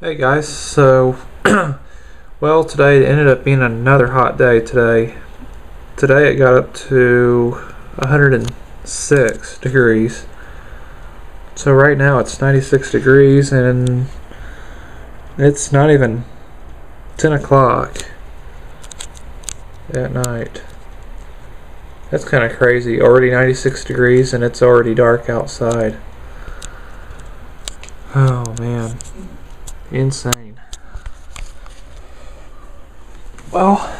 Hey guys, so well today ended up being another hot day today. Today it got up to 106 degrees. So right now it's 96 degrees and it's not even 10 o'clock at night. That's kind of crazy. Already 96 degrees and it's already dark outside. Oh man. Insane. Well,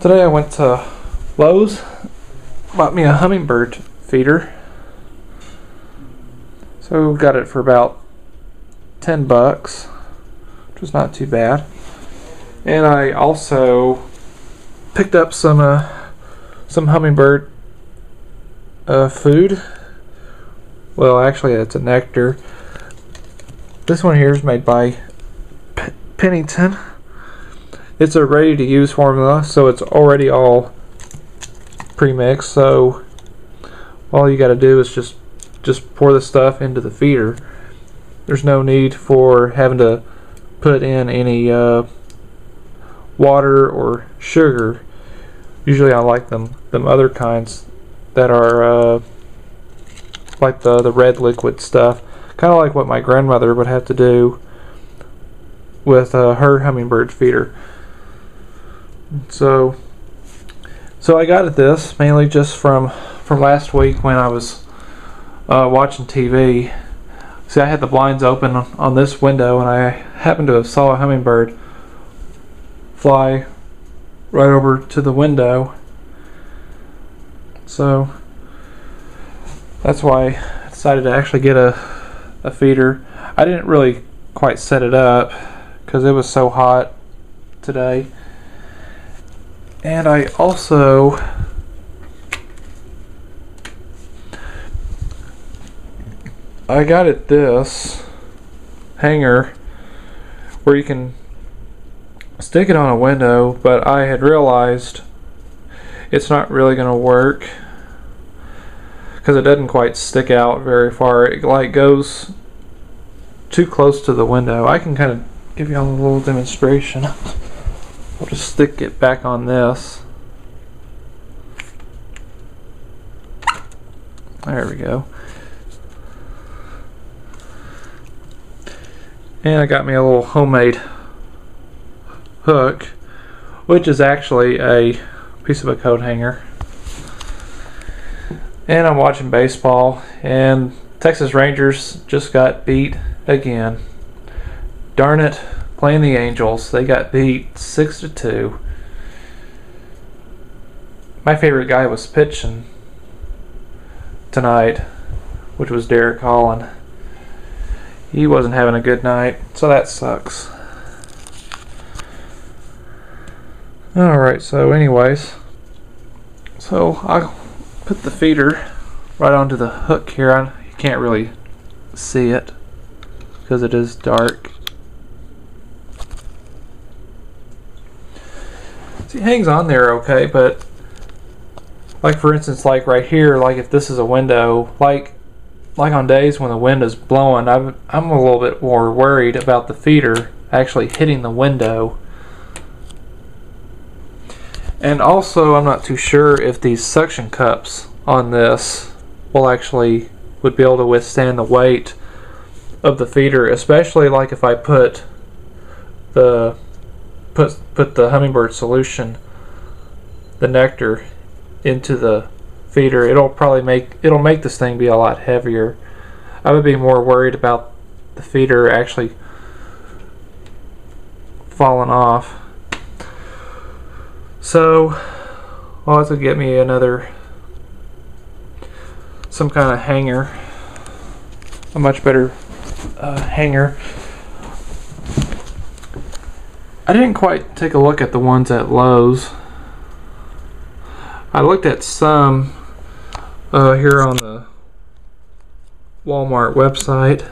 today I went to Lowe's, bought me a hummingbird feeder. So got it for about 10 bucks, which was not too bad. And I also picked up some uh, some hummingbird uh, food. Well, actually, it's a nectar this one here is made by P Pennington. It's a ready to use formula, so it's already all pre-mixed. So all you got to do is just just pour the stuff into the feeder. There's no need for having to put in any uh, water or sugar. Usually, I like them them other kinds that are uh, like the the red liquid stuff kind of like what my grandmother would have to do with uh, her hummingbird feeder. So, so I got at this mainly just from from last week when I was uh, watching TV. See, I had the blinds open on, on this window, and I happened to have saw a hummingbird fly right over to the window. So that's why I decided to actually get a a feeder. I didn't really quite set it up because it was so hot today. And I also I got it this hanger where you can stick it on a window, but I had realized it's not really going to work because it doesn't quite stick out very far. It like goes too close to the window. I can kind of give you all a little demonstration. I'll just stick it back on this. There we go. And I got me a little homemade hook, which is actually a piece of a coat hanger and I'm watching baseball, and Texas Rangers just got beat again. Darn it, playing the Angels, they got beat six to two. My favorite guy was pitching tonight, which was Derek Holland. He wasn't having a good night, so that sucks. Alright, so anyways, so I'll put the feeder right onto the hook here. I, you can't really see it because it is dark. See, it hangs on there okay, but like for instance, like right here, like if this is a window, like like on days when the wind is blowing, I'm, I'm a little bit more worried about the feeder actually hitting the window and also, I'm not too sure if these suction cups on this will actually would be able to withstand the weight of the feeder, especially like if I put the put put the hummingbird solution, the nectar, into the feeder. It'll probably make it'll make this thing be a lot heavier. I would be more worried about the feeder actually falling off. So I'll have to get me another some kind of hanger a much better uh, hanger I didn't quite take a look at the ones at Lowe's. I looked at some uh, here on the Walmart website.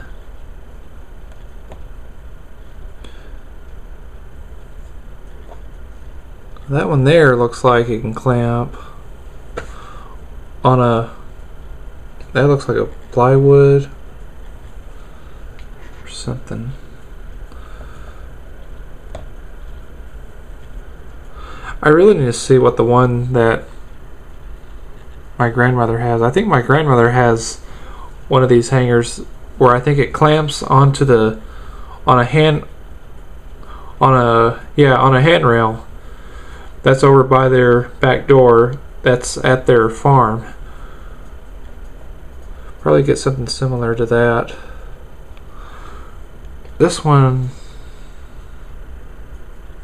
That one there looks like it can clamp on a that looks like a plywood something. I really need to see what the one that my grandmother has. I think my grandmother has one of these hangers where I think it clamps onto the on a hand on a yeah on a handrail that's over by their back door that's at their farm probably get something similar to that this one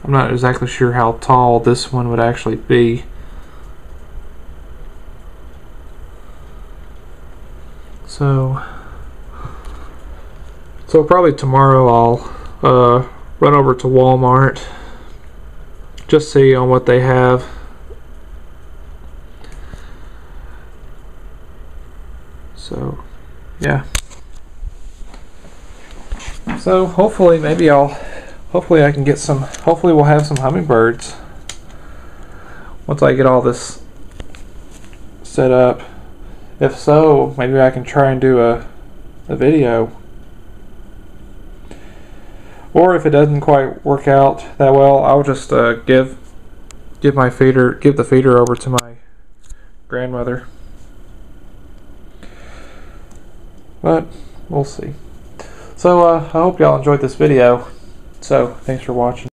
I'm not exactly sure how tall this one would actually be so so probably tomorrow I'll uh, run over to Walmart just see on what they have. So, yeah. So hopefully, maybe I'll, hopefully I can get some, hopefully we'll have some hummingbirds once I get all this set up. If so, maybe I can try and do a, a video or if it doesn't quite work out that well, I'll just uh, give give my feeder give the feeder over to my grandmother. But we'll see. So uh, I hope y'all enjoyed this video. So thanks for watching.